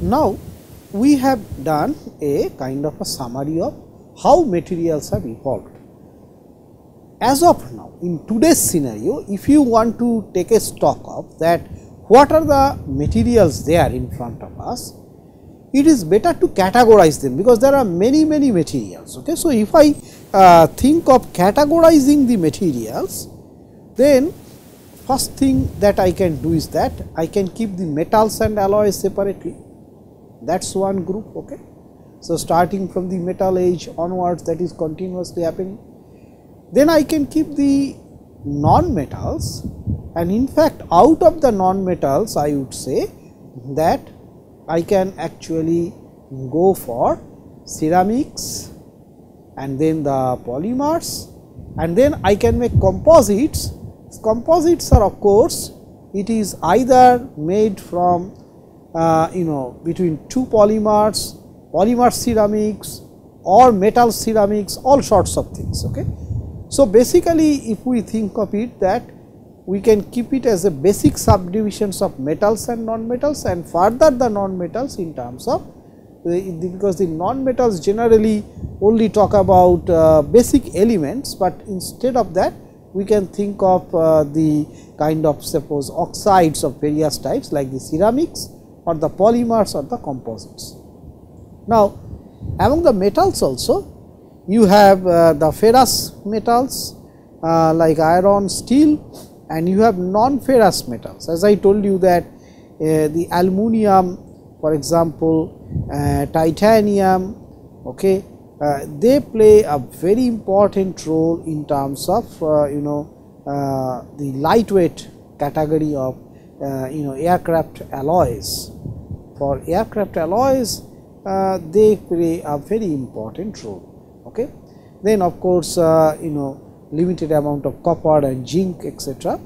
Now, we have done a kind of a summary of how materials have evolved. As of now, in today's scenario, if you want to take a stock of that what are the materials there in front of us, it is better to categorize them because there are many many materials. Okay. So, if I uh, think of categorizing the materials, then first thing that I can do is that I can keep the metals and alloys separately that is one group. Okay. So, starting from the metal age onwards that is continuously happening. Then I can keep the non-metals and in fact, out of the non-metals I would say that I can actually go for ceramics and then the polymers and then I can make composites. Composites are of course, it is either made from uh, you know between two polymers, polymer ceramics or metal ceramics all sorts of things. Okay. So, basically if we think of it that we can keep it as a basic subdivisions of metals and non-metals and further the non-metals in terms of because the non-metals generally only talk about uh, basic elements, but instead of that we can think of uh, the kind of suppose oxides of various types like the ceramics or the polymers or the composites. Now, among the metals also you have uh, the ferrous metals uh, like iron, steel and you have non-ferrous metals. As I told you that uh, the aluminum for example, uh, titanium okay, uh, they play a very important role in terms of uh, you know uh, the lightweight category of uh, you know aircraft alloys. For aircraft alloys they play a very important role. Okay. Then of course, you know limited amount of copper and zinc etc.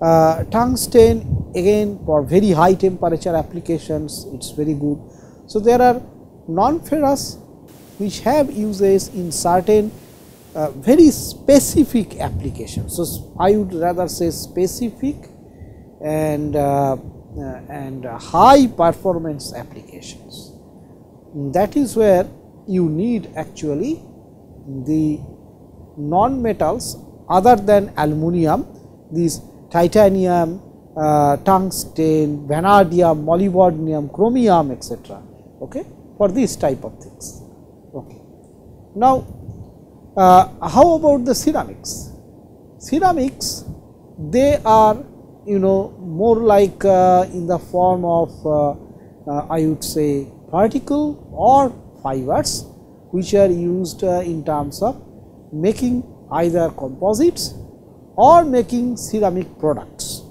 Uh, tungsten again for very high temperature applications it is very good. So, there are non-ferrous which have uses in certain uh, very specific applications. So, I would rather say specific and uh, uh and high performance applications. That is where you need actually the non-metals other than aluminum, these titanium, uh, tungsten, vanadium, molybdenum, chromium etc. Okay, for these type of things. Okay. Now, uh, how about the ceramics? Ceramics they are you know more like uh, in the form of uh, uh, I would say particle or fibers which are used uh, in terms of making either composites or making ceramic products.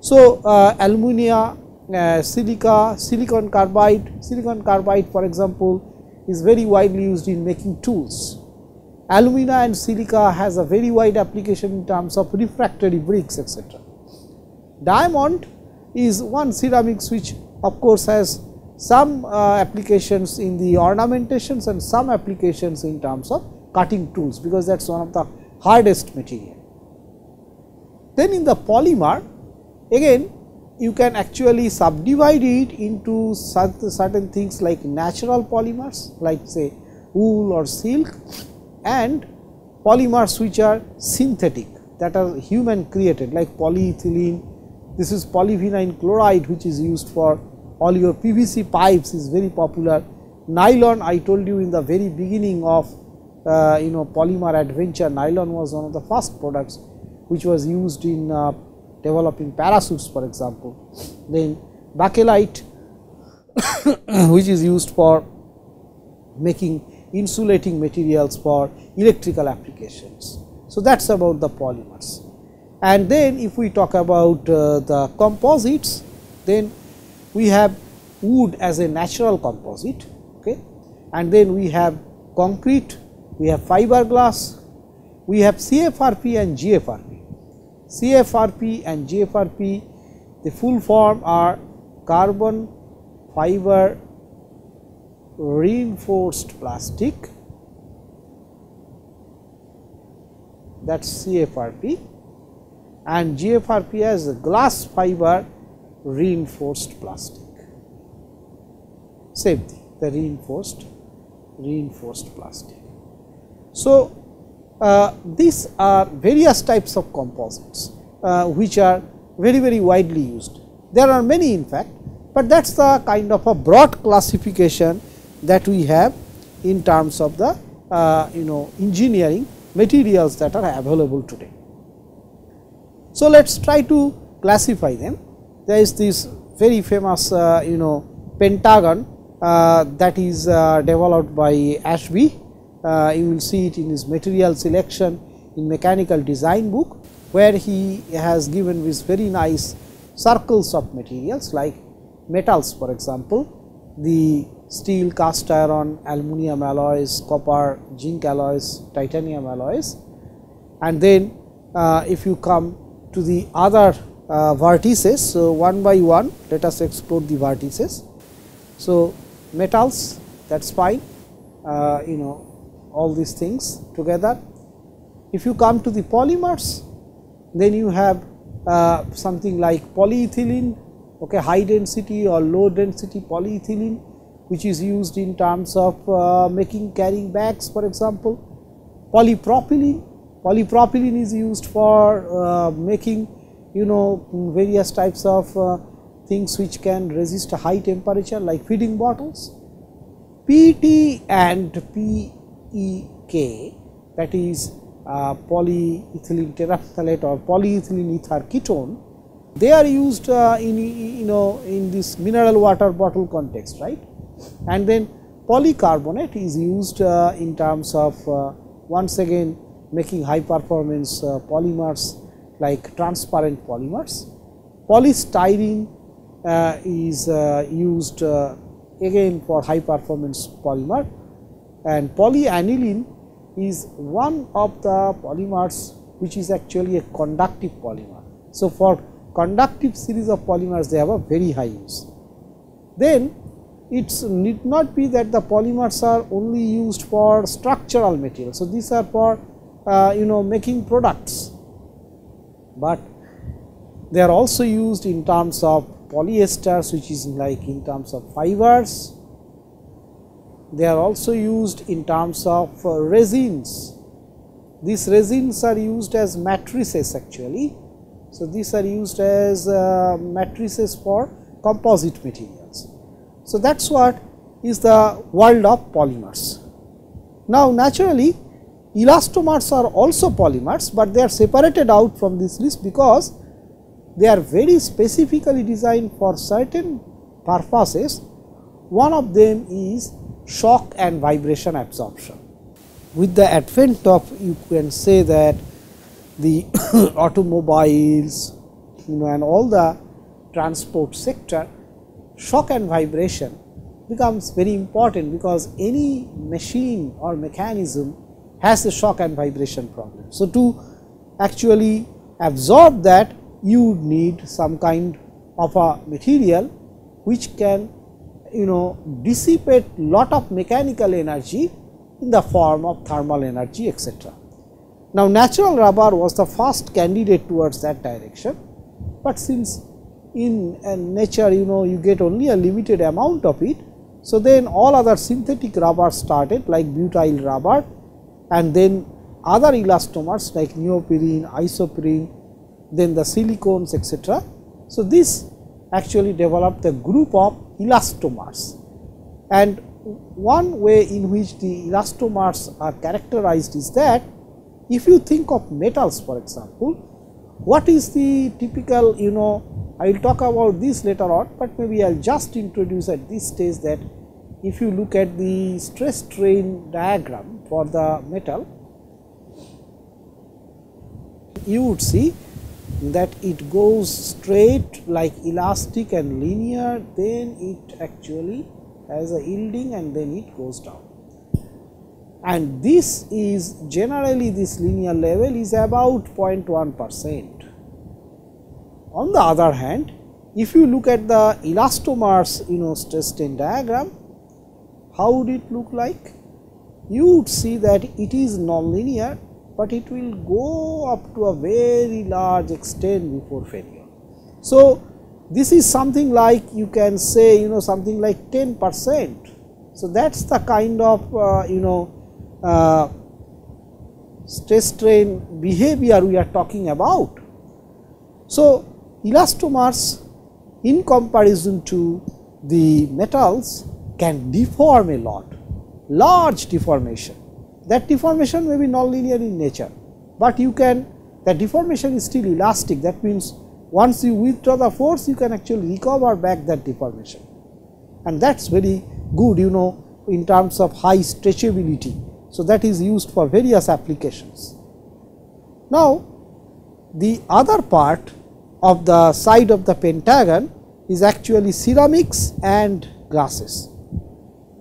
So, uh, alumina, uh, silica, silicon carbide, silicon carbide for example is very widely used in making tools. Alumina and silica has a very wide application in terms of refractory bricks etc. Diamond is one ceramics which of course has some uh, applications in the ornamentations and some applications in terms of cutting tools because that is one of the hardest material. Then in the polymer again you can actually subdivide it into certain things like natural polymers like say wool or silk and polymers which are synthetic that are human created like polyethylene. This is polyvinyl chloride which is used for all your PVC pipes is very popular. Nylon I told you in the very beginning of uh, you know polymer adventure nylon was one of the first products which was used in uh, developing parachutes for example. Then bakelite which is used for making insulating materials for electrical applications. So, that is about the polymers. And then if we talk about uh, the composites, then we have wood as a natural composite okay. and then we have concrete we have fiberglass, we have CFRP and GFRP. CFRP and GFRP the full form are carbon fiber reinforced plastic that is CFRP and GFRP as glass fiber reinforced plastic. Same thing the reinforced reinforced plastic. So, uh, these are various types of composites uh, which are very very widely used. There are many in fact, but that is the kind of a broad classification that we have in terms of the uh, you know engineering materials that are available today. So, let us try to classify them. There is this very famous uh, you know pentagon uh, that is uh, developed by Ashby. Uh, you will see it in his material selection in mechanical design book, where he has given these very nice circles of materials like metals for example, the steel, cast iron, aluminum alloys, copper, zinc alloys, titanium alloys. And then uh, if you come to the other uh, vertices, so one by one let us explore the vertices. So, metals that is fine, uh, you know all these things together. If you come to the polymers, then you have uh, something like polyethylene, okay, high density or low density polyethylene which is used in terms of uh, making carrying bags for example. Polypropylene, polypropylene is used for uh, making you know various types of uh, things which can resist a high temperature like feeding bottles. PET and PEK that is uh, polyethylene terephthalate or polyethylene ether ketone they are used uh, in you know in this mineral water bottle context right? And then polycarbonate is used uh, in terms of uh, once again making high performance uh, polymers like transparent polymers. Polystyrene uh, is used again for high performance polymer and polyaniline is one of the polymers which is actually a conductive polymer. So, for conductive series of polymers they have a very high use. Then it need not be that the polymers are only used for structural material. So, these are for uh, you know making products, but they are also used in terms of polyesters which is like in terms of fibers. They are also used in terms of uh, resins. These resins are used as matrices actually. So, these are used as uh, matrices for composite materials. So, that is what is the world of polymers. Now, naturally elastomers are also polymers, but they are separated out from this list because they are very specifically designed for certain purposes. One of them is shock and vibration absorption. With the advent of you can say that the automobiles you know and all the transport sector shock and vibration becomes very important because any machine or mechanism has a shock and vibration problem. So, to actually absorb that you need some kind of a material which can you know dissipate lot of mechanical energy in the form of thermal energy etc. Now, natural rubber was the first candidate towards that direction, but since in nature you know you get only a limited amount of it. So, then all other synthetic rubber started like butyl rubber and then other elastomers like neoprene, isoprene, then the silicones etc. So, this actually developed a group of elastomers. And one way in which the elastomers are characterized is that if you think of metals for example, what is the typical you know I will talk about this later on, but maybe I will just introduce at this stage that if you look at the stress strain diagram for the metal, you would see that it goes straight like elastic and linear, then it actually has a yielding and then it goes down. And this is generally this linear level is about 0.1 percent on the other hand, if you look at the elastomers you know stress strain diagram, how would it look like? You would see that it is nonlinear, but it will go up to a very large extent before failure. So, this is something like you can say you know something like 10 percent. So, that is the kind of uh, you know uh, stress strain behavior we are talking about. So, elastomers in comparison to the metals can deform a lot, large deformation. That deformation may be nonlinear in nature, but you can the deformation is still elastic that means once you withdraw the force you can actually recover back that deformation and that is very good you know in terms of high stretchability. So, that is used for various applications. Now, the other part of the side of the pentagon is actually ceramics and glasses.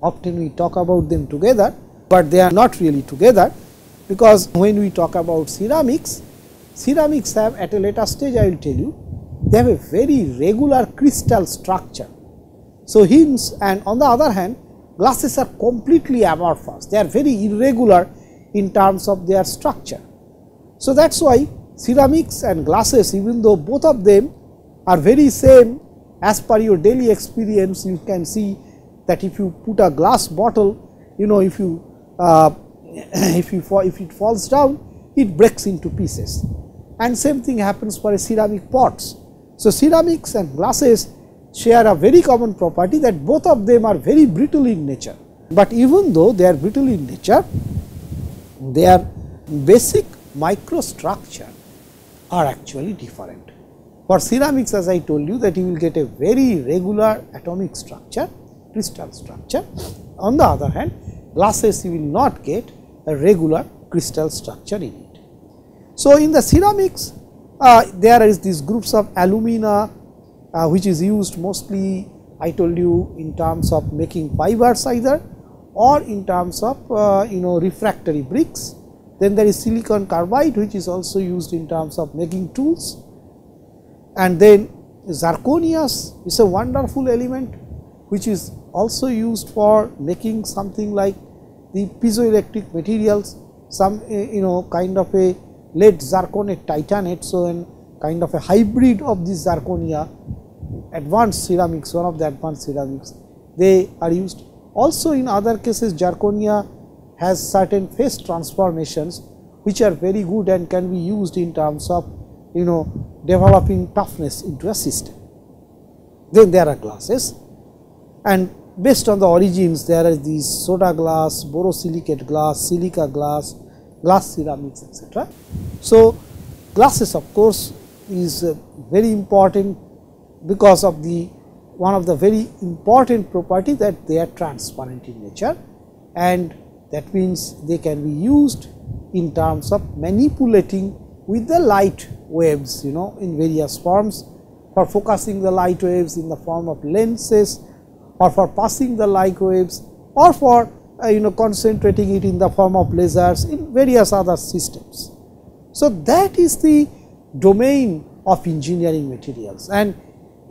Often we talk about them together, but they are not really together because when we talk about ceramics, ceramics have at a later stage I will tell you they have a very regular crystal structure. So, hence and on the other hand glasses are completely amorphous, they are very irregular in terms of their structure. So, that is why ceramics and glasses even though both of them are very same as per your daily experience you can see that if you put a glass bottle you know if you uh, if you fall, if it falls down it breaks into pieces and same thing happens for a ceramic pots. So, ceramics and glasses share a very common property that both of them are very brittle in nature, but even though they are brittle in nature their basic microstructure are actually different. For ceramics as I told you that you will get a very regular atomic structure, crystal structure. On the other hand, glasses you will not get a regular crystal structure in it. So, in the ceramics uh, there is these groups of alumina uh, which is used mostly I told you in terms of making fibers either or in terms of uh, you know refractory bricks then there is silicon carbide which is also used in terms of making tools and then zirconias is a wonderful element which is also used for making something like the piezoelectric materials some eh, you know kind of a lead zirconate titanate. So, and kind of a hybrid of this zirconia advanced ceramics one of the advanced ceramics they are used. Also in other cases zirconia has certain phase transformations which are very good and can be used in terms of you know developing toughness into a system. Then there are glasses and based on the origins there are these soda glass, borosilicate glass, silica glass, glass ceramics etc. So, glasses of course is uh, very important because of the one of the very important property that they are transparent in nature and that means they can be used in terms of manipulating with the light waves you know in various forms for focusing the light waves in the form of lenses or for passing the light waves or for uh, you know concentrating it in the form of lasers in various other systems. So, that is the domain of engineering materials and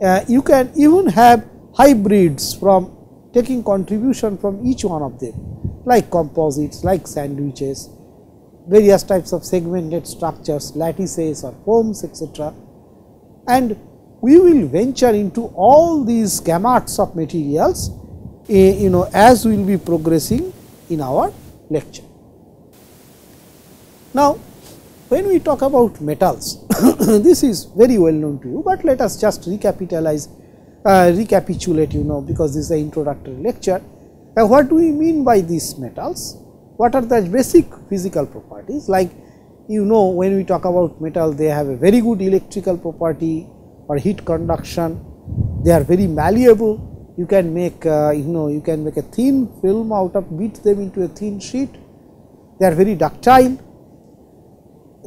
uh, you can even have hybrids from taking contribution from each one of them like composites, like sandwiches, various types of segmented structures, lattices or foams etc. And we will venture into all these gamuts of materials eh, you know as we will be progressing in our lecture. Now, when we talk about metals, this is very well known to you, but let us just recapitalize, uh, recapitulate you know because this is an introductory lecture now, what do we mean by these metals? What are the basic physical properties like you know when we talk about metal they have a very good electrical property or heat conduction, they are very malleable, you can make uh, you know you can make a thin film out of beat them into a thin sheet, they are very ductile,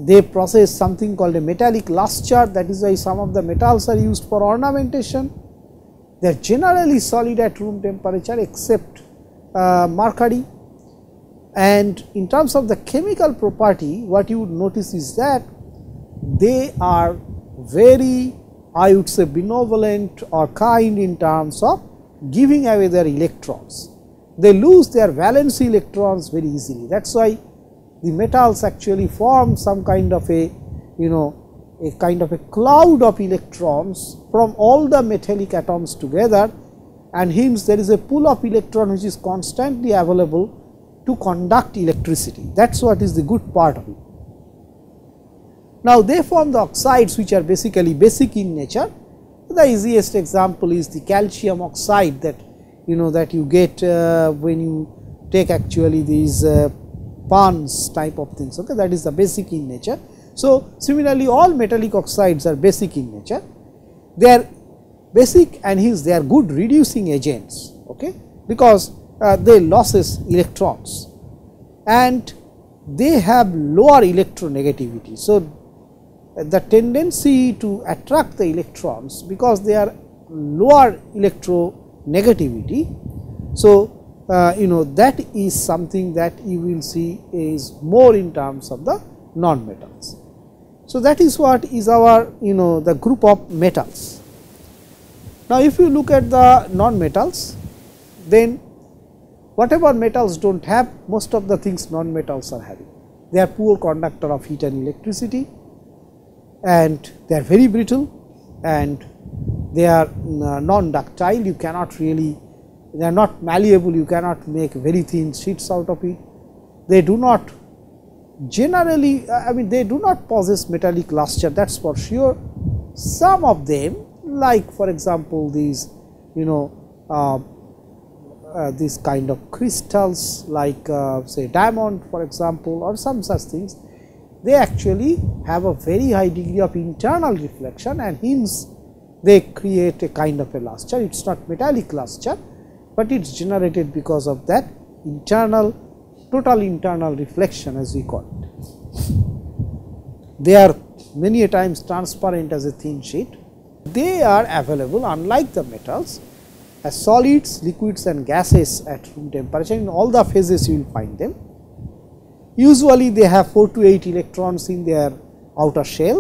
they process something called a metallic lustre that is why some of the metals are used for ornamentation, they are generally solid at room temperature except uh, mercury and in terms of the chemical property what you would notice is that they are very I would say benevolent or kind in terms of giving away their electrons. they lose their valence electrons very easily. That is why the metals actually form some kind of a you know a kind of a cloud of electrons from all the metallic atoms together and hence there is a pool of electron which is constantly available to conduct electricity that is what is the good part of it. Now, they form the oxides which are basically basic in nature. The easiest example is the calcium oxide that you know that you get uh, when you take actually these uh, pans type of things okay that is the basic in nature. So, similarly all metallic oxides are basic in nature they are basic and hence they are good reducing agents okay because uh, they losses electrons and they have lower electronegativity. So, the tendency to attract the electrons because they are lower electronegativity. So, uh, you know that is something that you will see is more in terms of the non-metals. So, that is what is our you know the group of metals. Now, if you look at the non-metals then whatever metals do not have most of the things non-metals are having. They are poor conductor of heat and electricity, and they are very brittle and they are uh, non-ductile you cannot really they are not malleable you cannot make very thin sheets out of it. They do not generally I mean they do not possess metallic luster that is for sure. Some of them like for example these you know uh, uh, this kind of crystals like uh, say diamond for example or some such things they actually have a very high degree of internal reflection and hence they create a kind of a luster. It is not metallic luster, but it is generated because of that internal total internal reflection as we call it. They are many a times transparent as a thin sheet. They are available unlike the metals as solids, liquids and gases at room temperature in all the phases you will find them Usually they have 4 to 8 electrons in their outer shell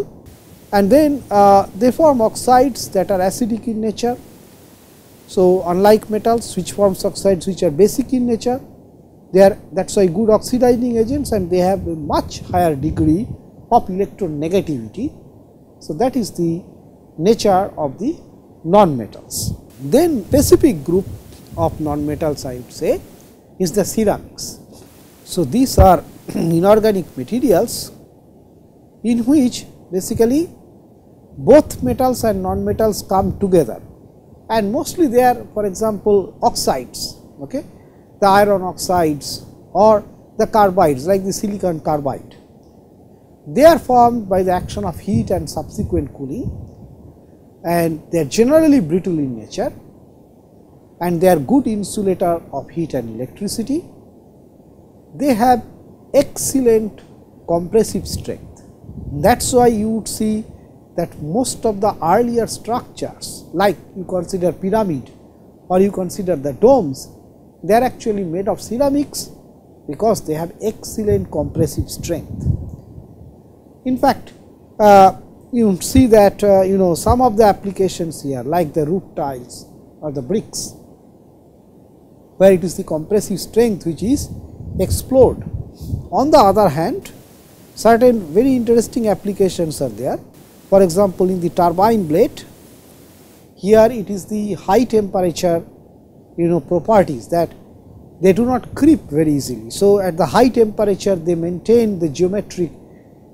and then uh, they form oxides that are acidic in nature. So, unlike metals which forms oxides which are basic in nature, they are that is why good oxidizing agents and they have a much higher degree of electronegativity. So, that is the nature of the non-metals. Then specific group of non-metals I would say is the ceramics. So, these are inorganic materials in which basically both metals and non-metals come together. And mostly they are for example oxides okay? The iron oxides or the carbides like the silicon carbide. They are formed by the action of heat and subsequent cooling and they are generally brittle in nature and they are good insulator of heat and electricity. They have excellent compressive strength. That is why you would see that most of the earlier structures like you consider pyramid or you consider the domes, they are actually made of ceramics because they have excellent compressive strength. In fact, uh, you see that uh, you know some of the applications here like the roof tiles or the bricks where it is the compressive strength which is explored on the other hand, certain very interesting applications are there. For example, in the turbine blade, here it is the high temperature you know properties that they do not creep very easily. So, at the high temperature they maintain the geometric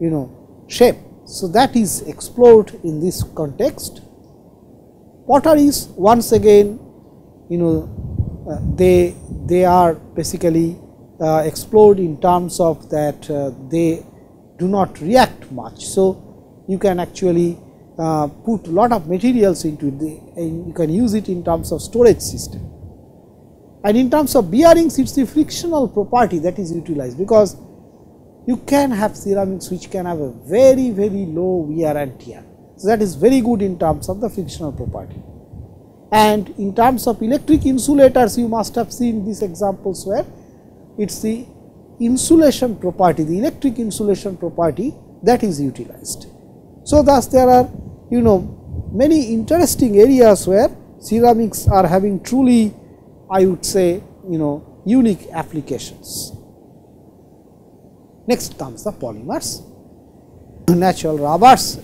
you know shape. So, that is explored in this context. Potteries once again you know uh, they they are basically explored in terms of that uh, they do not react much. So, you can actually uh, put lot of materials into it and you can use it in terms of storage system. And in terms of bearings it is the frictional property that is utilized because you can have ceramics which can have a very very low wear and tear. So, that is very good in terms of the frictional property. And in terms of electric insulators you must have seen these examples where it is the insulation property, the electric insulation property that is utilized. So, thus there are you know many interesting areas where ceramics are having truly I would say you know unique applications. Next comes the polymers, natural rubbers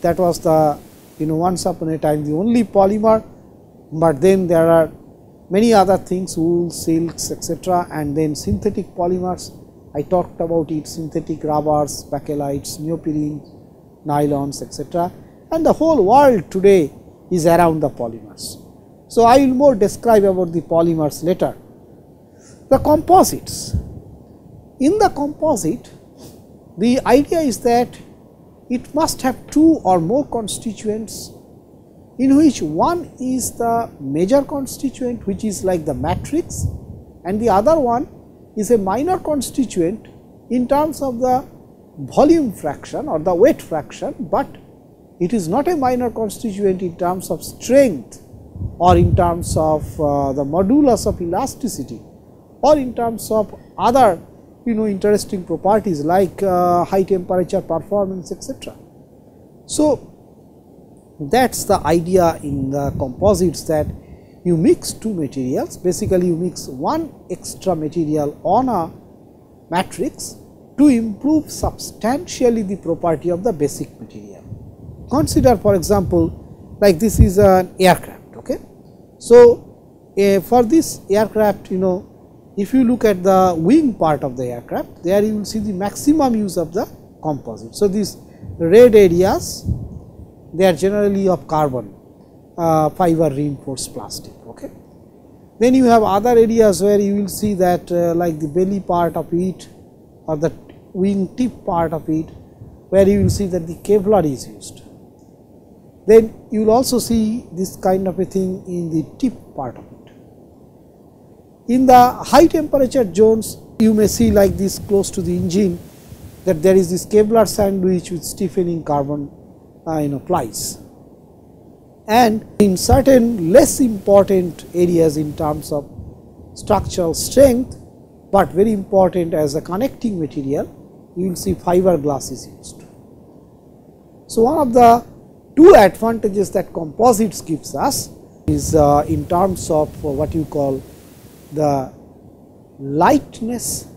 that was the you know once upon a time the only polymer, but then there are many other things wool, silks etc. and then synthetic polymers. I talked about it synthetic rubbers, bakelites, neoprene, nylons etc. and the whole world today is around the polymers. So, I will more describe about the polymers later. The composites. In the composite, the idea is that it must have two or more constituents in which one is the major constituent which is like the matrix and the other one is a minor constituent in terms of the volume fraction or the weight fraction, but it is not a minor constituent in terms of strength or in terms of uh, the modulus of elasticity or in terms of other you know interesting properties like uh, high temperature performance etc. So, that is the idea in the composites that you mix two materials basically you mix one extra material on a matrix to improve substantially the property of the basic material. Consider for example, like this is an aircraft. Okay. So, uh, for this aircraft you know if you look at the wing part of the aircraft there you will see the maximum use of the composite. So, these red areas they are generally of carbon uh, fiber reinforced plastic. Okay. Then you have other areas where you will see that uh, like the belly part of it or the wing tip part of it where you will see that the Kevlar is used. Then you will also see this kind of a thing in the tip part of it. In the high temperature zones you may see like this close to the engine that there is this Kevlar sandwich with stiffening carbon you know plies. And in certain less important areas in terms of structural strength, but very important as a connecting material you will see fiberglass is used. So, one of the two advantages that composites gives us is uh, in terms of uh, what you call the lightness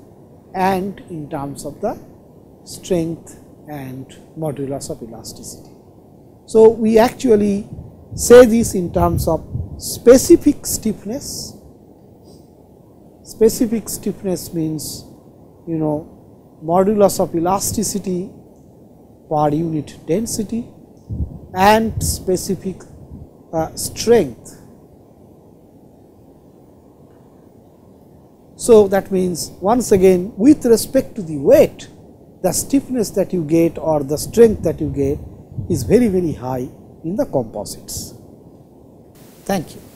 and in terms of the strength and modulus of elasticity. So, we actually say this in terms of specific stiffness. Specific stiffness means you know modulus of elasticity per unit density and specific uh, strength. So, that means once again with respect to the weight the stiffness that you get or the strength that you get is very very high in the composites. Thank you.